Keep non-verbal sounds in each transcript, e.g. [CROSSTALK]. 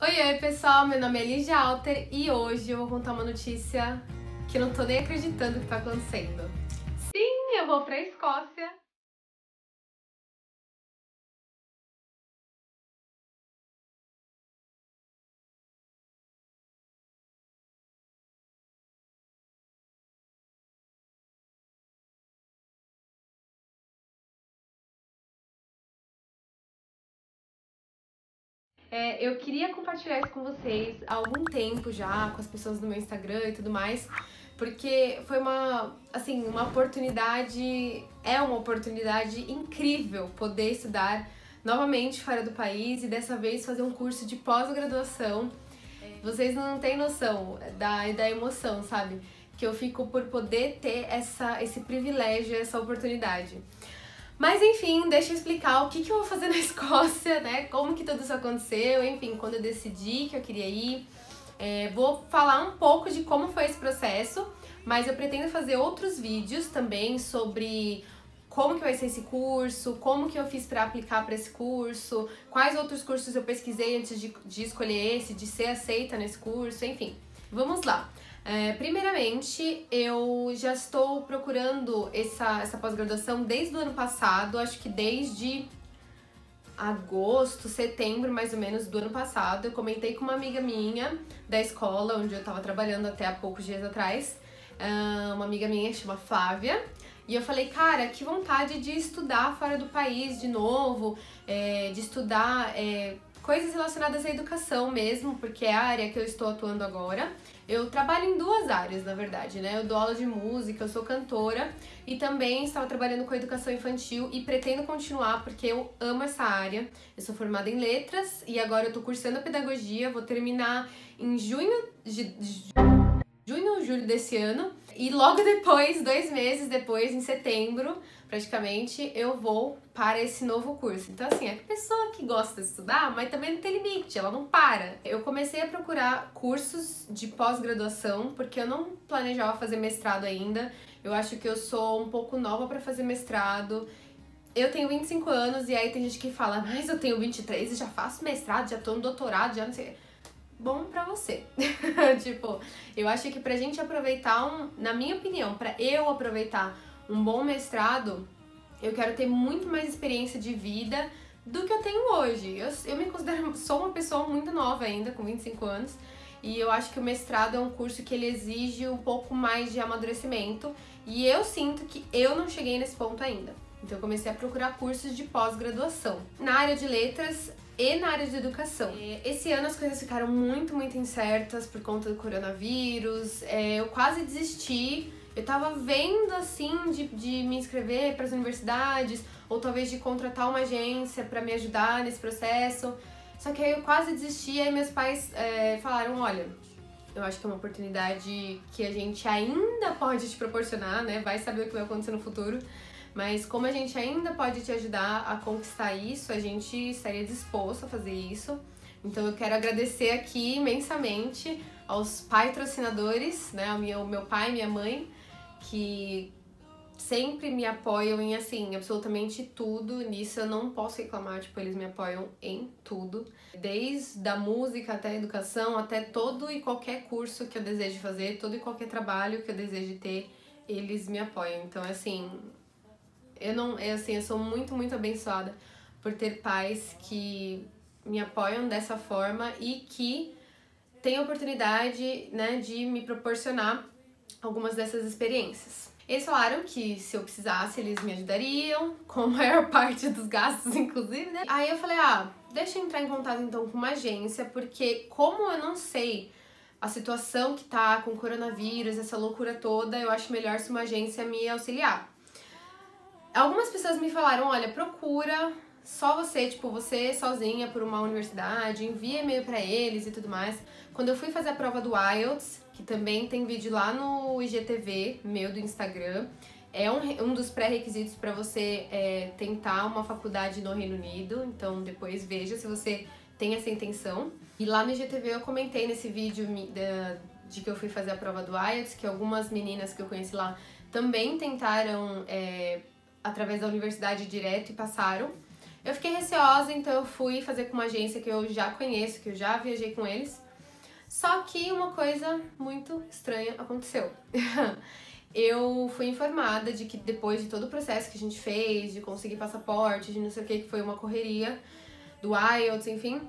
Oi, oi pessoal, meu nome é Lígia Alter e hoje eu vou contar uma notícia que eu não tô nem acreditando que tá acontecendo. Sim, eu vou pra Escócia É, eu queria compartilhar isso com vocês há algum tempo já, com as pessoas do meu Instagram e tudo mais, porque foi uma, assim, uma oportunidade, é uma oportunidade incrível poder estudar novamente fora do país e dessa vez fazer um curso de pós-graduação. Vocês não têm noção da, da emoção, sabe? Que eu fico por poder ter essa, esse privilégio, essa oportunidade. Mas enfim, deixa eu explicar o que, que eu vou fazer [LAUGHS] na Escócia, né? Como que tudo isso aconteceu, enfim, quando eu decidi que eu queria ir. É, vou falar um pouco de como foi esse processo, mas eu pretendo fazer outros vídeos também sobre como que vai ser esse curso, como que eu fiz para aplicar para esse curso, quais outros cursos eu pesquisei antes de, de escolher esse, de ser aceita nesse curso, enfim. Vamos lá. É, primeiramente, eu já estou procurando essa, essa pós-graduação desde o ano passado, acho que desde agosto, setembro mais ou menos do ano passado. Eu comentei com uma amiga minha da escola, onde eu estava trabalhando até há poucos dias atrás, ah, uma amiga minha chama Flávia. E eu falei, cara, que vontade de estudar fora do país de novo, é, de estudar é, coisas relacionadas à educação mesmo, porque é a área que eu estou atuando agora. Eu trabalho em duas áreas, na verdade, né? Eu dou aula de música, eu sou cantora e também estava trabalhando com educação infantil e pretendo continuar porque eu amo essa área. Eu sou formada em letras e agora eu tô cursando pedagogia, vou terminar em junho de, de junho ou julho desse ano. E logo depois, dois meses depois, em setembro, praticamente, eu vou para esse novo curso. Então, assim, é a pessoa que gosta de estudar, mas também não tem limite, ela não para. Eu comecei a procurar cursos de pós-graduação, porque eu não planejava fazer mestrado ainda. Eu acho que eu sou um pouco nova para fazer mestrado. Eu tenho 25 anos e aí tem gente que fala, mas eu tenho 23 e já faço mestrado, já tô no doutorado, já não sei bom para você. [LAUGHS] tipo, eu acho que pra gente aproveitar um, na minha opinião, para eu aproveitar um bom mestrado, eu quero ter muito mais experiência de vida do que eu tenho hoje. Eu, eu me considero, [LAUGHS] sou uma pessoa muito nova ainda, com 25 anos, e eu acho que o mestrado é um curso que ele exige um pouco mais de amadurecimento, e eu sinto que eu não cheguei nesse ponto ainda. Então eu comecei a procurar cursos de pós-graduação. Na área de letras, e na área de educação. Esse ano as coisas ficaram muito, muito incertas por conta do coronavírus. É, eu quase desisti. Eu tava vendo assim de, de me inscrever para as universidades ou talvez de contratar uma agência para me ajudar nesse processo. Só que aí eu quase desisti e meus pais é, falaram, olha, eu acho que é uma oportunidade que a gente ainda pode te proporcionar, né? Vai saber o que vai acontecer no futuro. Mas como a gente ainda pode te ajudar a conquistar isso, a gente estaria disposto a fazer isso. Então eu quero agradecer aqui imensamente aos patrocinadores, né, o meu, pai e minha mãe, que sempre me apoiam em assim, absolutamente tudo. Nisso eu não posso reclamar, tipo, eles me apoiam em tudo. Desde a música até a educação, até todo e qualquer curso que eu desejo fazer, todo e qualquer trabalho que eu desejo ter, eles me apoiam. Então, assim, eu não, eu, assim, eu sou muito, muito abençoada por ter pais que me apoiam dessa forma e que têm a oportunidade, né, de me proporcionar algumas dessas experiências. Eles falaram que se eu precisasse, eles me ajudariam, [LAUGHS] com a maior parte dos gastos, inclusive, né? Aí eu falei, ah, deixa eu entrar em contato então com uma agência, porque como eu não sei a situação que tá com o coronavírus, essa loucura toda, eu acho melhor se uma agência me auxiliar. Algumas pessoas me falaram, olha, procura só você, tipo, você sozinha por uma universidade, envia e-mail para eles e tudo mais. Quando eu fui fazer a prova do IELTS, que também tem vídeo lá no IGTV, meu do Instagram, é um, um dos pré-requisitos para você é, tentar uma faculdade no Reino Unido, então depois veja se você tem essa intenção. E lá no IGTV eu comentei nesse vídeo de que eu fui fazer a prova do IELTS, que algumas meninas que eu conheci lá também tentaram é, através da universidade direto e passaram. Eu fiquei receosa, então eu fui fazer com uma agência que eu já conheço, que eu já viajei com eles. Só que uma coisa muito estranha aconteceu. [LAUGHS] eu fui informada de que depois de todo o processo que a gente fez, de conseguir passaporte, de não sei o que, que foi uma correria do IELTS, enfim,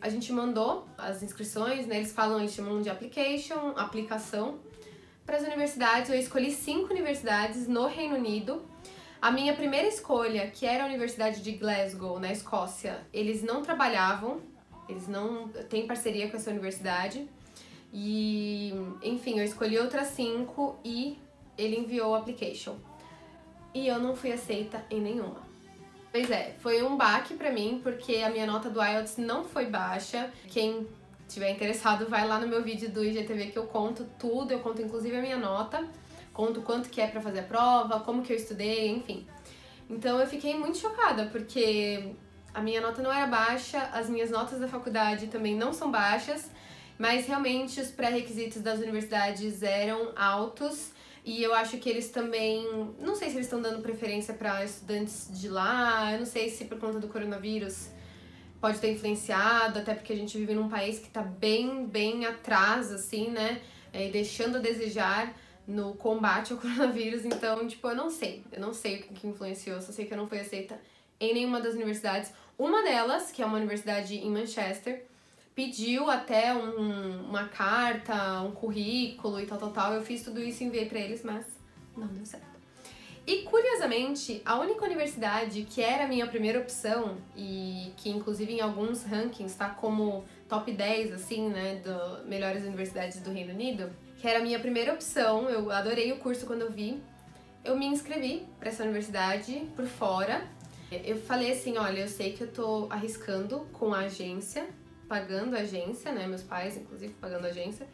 a gente mandou as inscrições, né? Eles falam, eles chamam de application, aplicação, para as universidades. Eu escolhi cinco universidades no Reino Unido. A minha primeira escolha, que era a Universidade de Glasgow, na Escócia, eles não trabalhavam, eles não têm parceria com essa universidade. E, enfim, eu escolhi outras cinco e ele enviou o application. E eu não fui aceita em nenhuma. Pois é, foi um baque para mim, porque a minha nota do IELTS não foi baixa. Quem tiver interessado, vai lá no meu vídeo do IGTV que eu conto tudo, eu conto inclusive a minha nota, conto quanto que é para fazer a prova, como que eu estudei, enfim. Então eu fiquei muito chocada, porque a minha nota não era baixa, as minhas notas da faculdade também não são baixas, mas realmente os pré-requisitos das universidades eram altos e eu acho que eles também, não sei se eles estão dando preferência para estudantes de lá, eu não sei se por conta do coronavírus pode ter influenciado, até porque a gente vive num país que tá bem, bem atrás, assim, né? É, deixando a desejar no combate ao coronavírus. Então, tipo, eu não sei. Eu não sei o que influenciou, só sei que eu não fui aceita em nenhuma das universidades. Uma delas, que é uma universidade em Manchester, pediu até um, uma carta, um currículo e tal, tal, tal. Eu fiz tudo isso e enviei pra eles, mas não deu certo. E curiosamente, a única universidade que era a minha primeira opção e que inclusive em alguns rankings está como top 10 assim, né, do melhores universidades do Reino Unido, que era a minha primeira opção, eu adorei o curso quando eu vi. Eu me inscrevi para essa universidade por fora. Eu falei assim, olha, eu sei que eu tô arriscando com a agência, pagando a agência, né, meus pais inclusive pagando a agência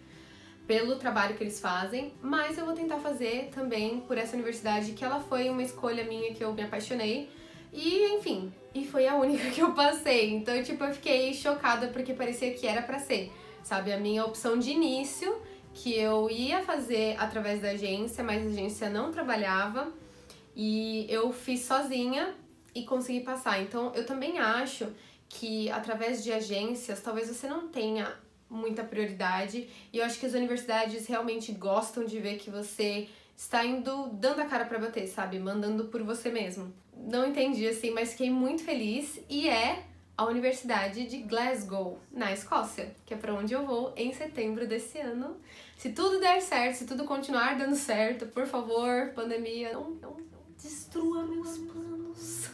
pelo trabalho que eles fazem, mas eu vou tentar fazer também por essa universidade, que ela foi uma escolha minha que eu me apaixonei. E, enfim, e foi a única [LAUGHS] que eu passei. Então, tipo, eu fiquei chocada porque parecia que era para ser, sabe? A minha opção de início, que eu ia fazer através da agência, mas a agência não trabalhava. E eu fiz sozinha e consegui passar. Então, eu também acho que através de agências, talvez você não tenha muita prioridade e eu acho que as universidades realmente gostam de ver que você está indo dando a cara para bater, sabe? Mandando por você mesmo. Não entendi assim, mas fiquei muito feliz e é a Universidade de Glasgow, na Escócia, que é para onde eu vou em setembro desse ano. Se tudo der certo, se tudo continuar dando certo, por favor, pandemia, não, não, não destrua meus planos.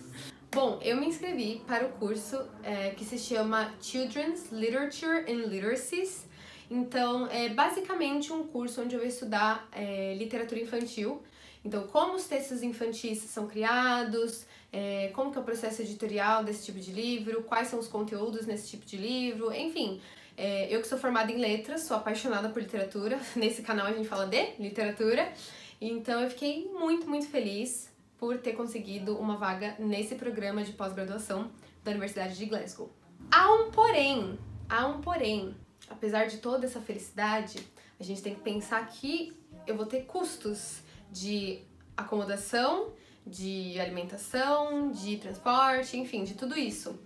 Bom, eu me inscrevi para o curso é, que se chama Children's Literature and Literacies. Então, é basicamente um curso onde eu vou estudar é, literatura infantil. Então, como os textos infantis são criados, é, como que é o processo editorial desse tipo de livro, quais são os conteúdos nesse tipo de livro, enfim. É, eu que sou formada em letras, sou apaixonada por literatura. [LAUGHS] Nesse canal a gente fala de literatura. Então, eu fiquei muito, muito feliz por ter conseguido uma vaga nesse programa de pós-graduação da Universidade de Glasgow. Há um porém, há um porém. Apesar de toda essa felicidade, a gente tem que pensar que eu vou ter custos de acomodação, de alimentação, de transporte, enfim, de tudo isso.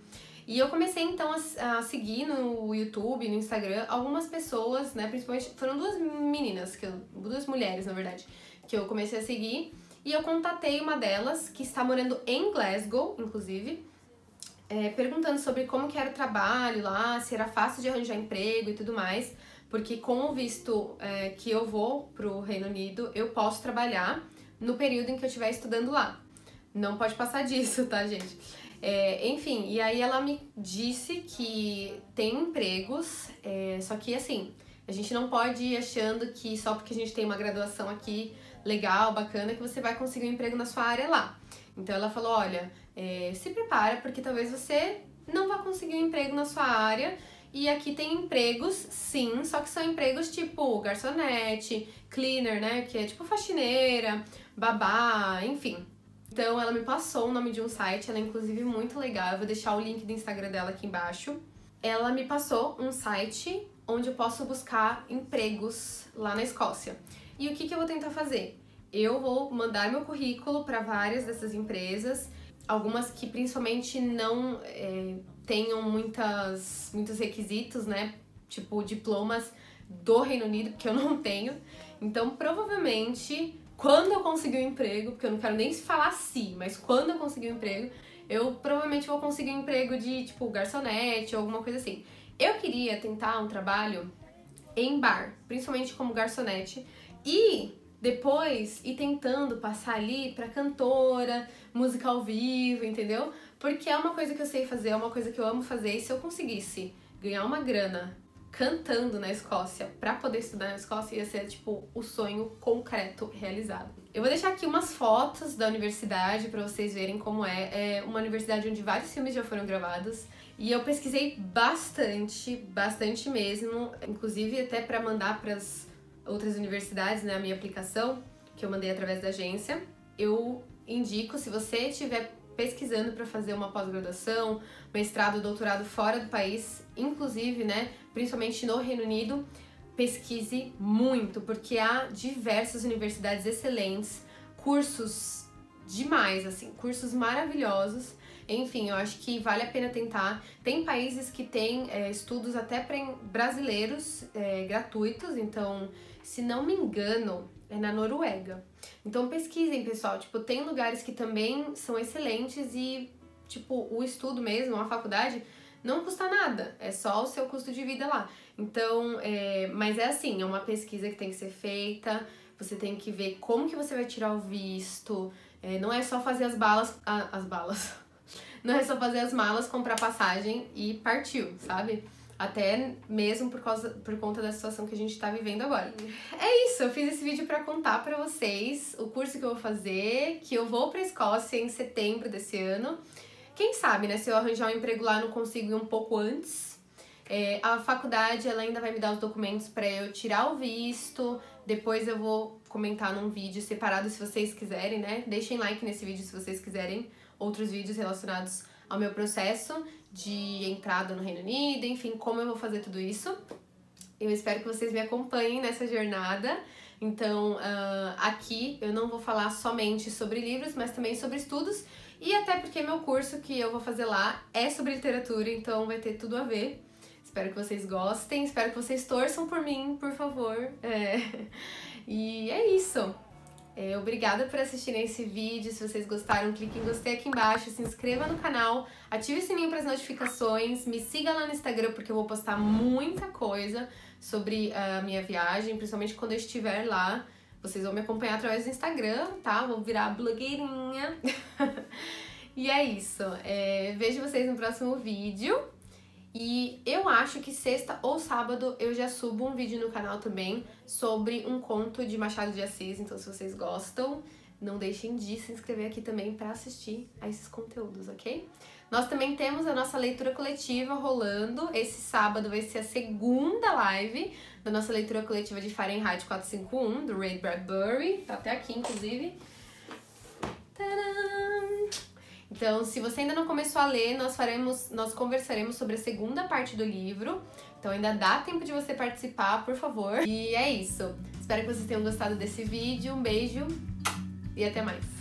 E eu comecei então a, a, seguir no YouTube, no Instagram, algumas pessoas, né? Principalmente foram duas meninas, que eu, duas mulheres, na verdade, que eu comecei a seguir e eu contatei uma delas, que está morando em Glasgow, inclusive, é, perguntando sobre como que era o trabalho lá, se era fácil de arranjar emprego e tudo mais, porque com o visto é, que eu vou pro Reino Unido, eu posso trabalhar no período em que eu estiver estudando lá. Não pode passar [LAUGHS] disso, tá, gente? É, enfim, e aí ela me disse que tem empregos, é, só que assim, a gente não pode ir achando que só porque a gente tem uma graduação aqui legal, bacana, que você vai conseguir um emprego na sua área lá. Então ela falou: olha, é, se prepara, porque talvez você não vá conseguir um emprego na sua área. E aqui tem empregos, sim, só que são empregos tipo garçonete, cleaner, né? Que é tipo faxineira, babá, enfim. Então ela me passou o nome de um site, ela é inclusive muito legal. Eu vou deixar o link do Instagram dela aqui embaixo. Ela me passou um site onde eu posso buscar empregos lá na Escócia. E o que, que eu vou tentar fazer? Eu vou mandar meu currículo para várias dessas empresas algumas que principalmente não é, tenham muitas, muitos requisitos, né? Tipo, diplomas do Reino Unido, que eu não tenho. Então, provavelmente, quando eu conseguir um emprego, porque eu não quero nem falar se, mas quando eu conseguir um emprego, eu provavelmente vou conseguir um emprego de, tipo, garçonete ou alguma coisa assim. Eu queria tentar um trabalho em bar, principalmente como garçonete, e depois ir tentando passar ali pra cantora, música ao vivo, entendeu? Porque é uma coisa que eu sei fazer, é uma coisa que eu amo fazer, e se eu conseguisse ganhar uma grana cantando na Escócia para poder estudar na Escócia ia ser tipo o sonho concreto realizado. Eu vou deixar aqui umas fotos da universidade para vocês verem como é. É uma universidade onde vários filmes já foram gravados. E eu pesquisei bastante, bastante mesmo, inclusive até para mandar para as outras universidades, né, a minha aplicação, que eu mandei através da agência. Eu indico, se você estiver pesquisando para fazer uma pós-graduação, mestrado, doutorado fora do país, inclusive, né, principalmente no Reino Unido, pesquise muito, porque há diversas universidades excelentes, cursos demais, assim, cursos maravilhosos. Enfim, eu acho que vale a pena tentar. Tem países que têm é, estudos até para brasileiros é, gratuitos, então, se não me engano, é na Noruega. Então pesquisem, pessoal. Tipo, tem lugares que também são excelentes e, tipo, o estudo mesmo, a faculdade, não custa nada. É só o seu custo de vida lá. Então, é, mas é assim, é uma pesquisa que tem que ser feita. Você tem que ver como que você vai tirar o visto. É, não é só fazer as balas. Ah, as balas. [LAUGHS] Não é só fazer as malas, comprar passagem e partiu, sabe? Até mesmo por, causa, por conta da situação que a gente tá vivendo agora. É isso, eu fiz esse vídeo para contar para vocês o curso que eu vou fazer, que eu vou pra Escócia em setembro desse ano. Quem sabe, né, se eu arranjar um emprego lá, não consigo ir um pouco antes. É, a faculdade, ela ainda vai me dar os documentos para eu tirar o visto, depois eu vou comentar num vídeo separado se vocês quiserem, né? Deixem like nesse vídeo se vocês quiserem outros vídeos relacionados ao meu processo de entrada no Reino Unido, enfim, como eu vou fazer tudo isso. Eu espero que vocês me acompanhem nessa jornada. Então, uh, aqui eu não vou falar somente sobre livros, mas também sobre estudos. E até porque meu curso que eu vou fazer lá é sobre literatura, então vai ter tudo a ver. Espero que vocês gostem, espero que vocês torçam por mim, por favor. É. [LAUGHS] E é isso. É, obrigada por assistirem esse vídeo. Se vocês gostaram, clique em gostei aqui embaixo, se inscreva no canal, ative o sininho para as notificações, me siga lá no Instagram porque eu vou postar muita coisa sobre a minha viagem, principalmente quando eu estiver lá. Vocês vão me acompanhar através do Instagram, tá? Vou virar blogueirinha. [LAUGHS] e é isso. É, vejo vocês no próximo vídeo. E eu acho que sexta ou sábado eu já subo um vídeo no canal também sobre um conto de Machado de Assis. Então, se vocês gostam, não deixem de se inscrever aqui também para assistir a esses conteúdos, ok? Nós também temos a nossa leitura coletiva rolando. Esse sábado vai ser a segunda live da nossa leitura coletiva de Fahrenheit 451, do Ray Bradbury. Tá até aqui, inclusive. Tadam! Então, se você ainda não começou a ler, nós faremos, nós conversaremos sobre a segunda parte do livro. Então ainda dá tempo de você participar, por favor. E é isso. Espero que vocês tenham gostado desse vídeo. Um beijo e até mais.